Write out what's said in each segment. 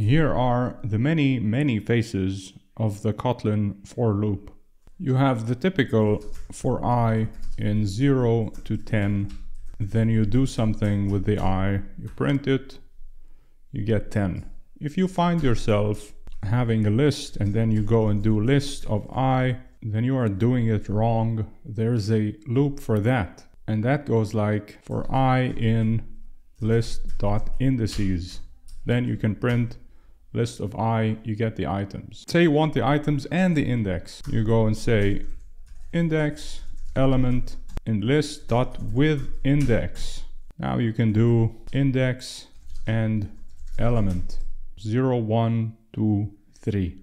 Here are the many, many faces of the Kotlin for loop. You have the typical for i in 0 to 10, then you do something with the i, you print it, you get 10. If you find yourself having a list and then you go and do list of i, then you are doing it wrong. There's a loop for that. And that goes like for i in list dot indices. Then you can print list of i, you get the items. Say you want the items and the index. You go and say index element in list dot with index. Now you can do index and element 0, 1, 2, 3.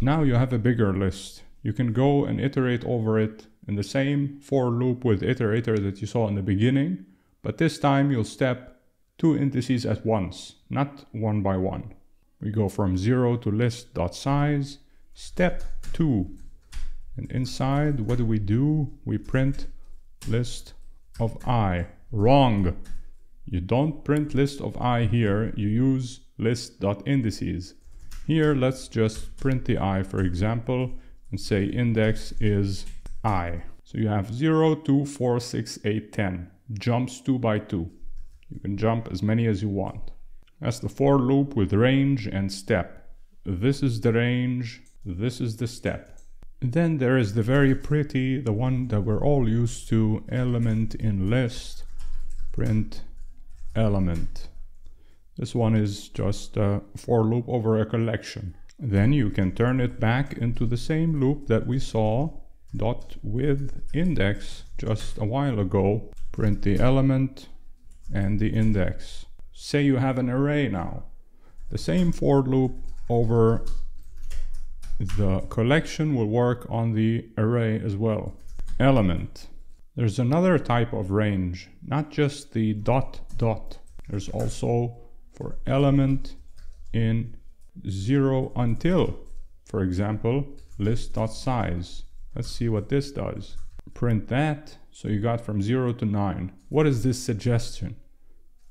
Now you have a bigger list. You can go and iterate over it in the same for loop with iterator that you saw in the beginning, but this time you'll step two indices at once, not one by one. We go from 0 to list.size, step 2. And inside, what do we do? We print list of i. Wrong! You don't print list of i here, you use list.indices. Here, let's just print the i, for example, and say index is i. So you have 0, 2, 4, 6, 8, 10. Jumps 2 by 2. You can jump as many as you want. That's the for loop with range and step. This is the range, this is the step. Then there is the very pretty, the one that we're all used to, element in list, print element. This one is just a for loop over a collection. Then you can turn it back into the same loop that we saw dot with index just a while ago. Print the element and the index say you have an array now. The same for loop over the collection will work on the array as well. Element. There's another type of range, not just the dot dot. There's also for element in 0 until, for example, list.size. Let's see what this does. Print that, so you got from 0 to 9. What is this suggestion?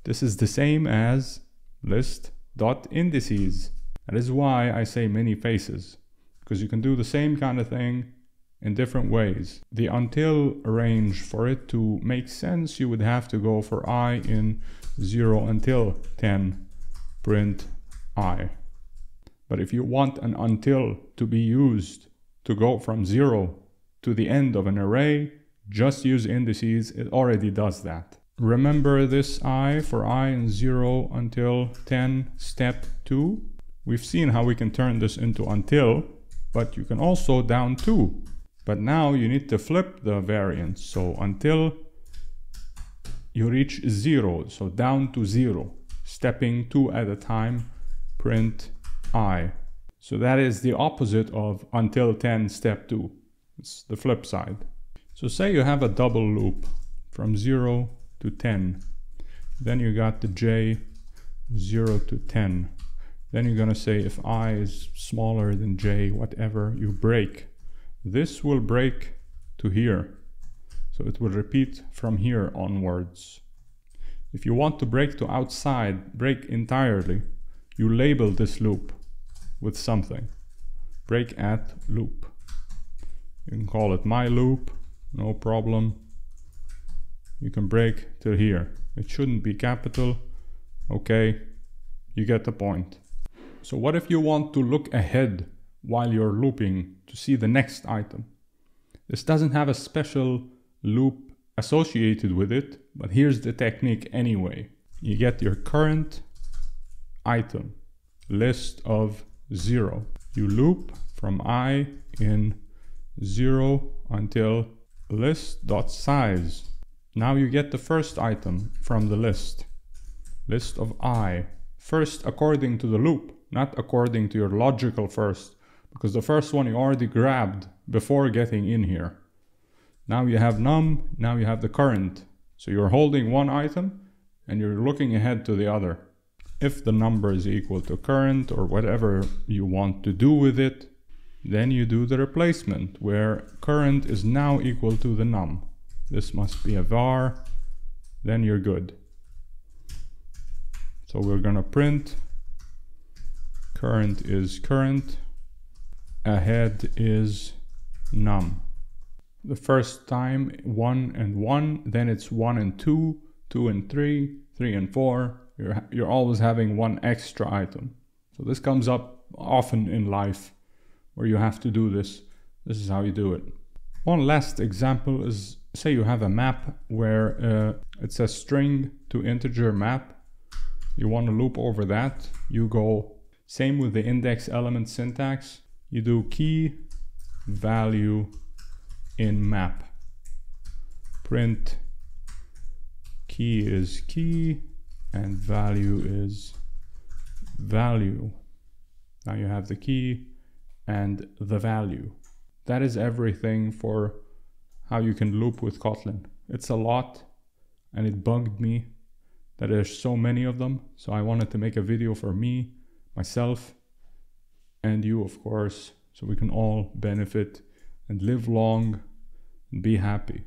This is the same as list dot indices. That is why I say many faces, because you can do the same kind of thing in different ways. The until range, for it to make sense, you would have to go for i in 0 until 10, print i. But if you want an until to be used to go from 0 to the end of an array, just use indices, it already does that. Remember this i for i in 0 until 10 step 2. We've seen how we can turn this into until, but you can also down to. But now you need to flip the variance. So until you reach 0, so down to 0, stepping 2 at a time, print i. So that is the opposite of until 10 step 2. It's the flip side. So say you have a double loop from 0 to 10. Then you got the j 0 to 10. Then you're gonna say if i is smaller than j, whatever, you break. This will break to here. So it will repeat from here onwards. If you want to break to outside, break entirely, you label this loop with something. Break at loop. You can call it my loop, no problem you can break to here. It shouldn't be capital. Okay, you get the point. So what if you want to look ahead while you're looping to see the next item? This doesn't have a special loop associated with it, but here's the technique anyway. You get your current item, list of zero. You loop from i in zero until list.size now you get the first item from the list. List of i. First according to the loop, not according to your logical first, because the first one you already grabbed before getting in here. Now you have num, now you have the current. So you're holding one item and you're looking ahead to the other. If the number is equal to current or whatever you want to do with it, then you do the replacement where current is now equal to the num. This must be a var, then you're good. So we're gonna print current is current, ahead is num. The first time 1 and 1, then it's 1 and 2, 2 and 3, 3 and 4. You're, you're always having one extra item. So this comes up often in life where you have to do this. This is how you do it. One last example is say you have a map where uh, it says string to integer map. You want to loop over that. You go same with the index element syntax. You do key value in map. Print key is key and value is value. Now you have the key and the value. That is everything for how you can loop with Kotlin. It's a lot and it bugged me that there's so many of them. So I wanted to make a video for me, myself, and you, of course, so we can all benefit and live long and be happy.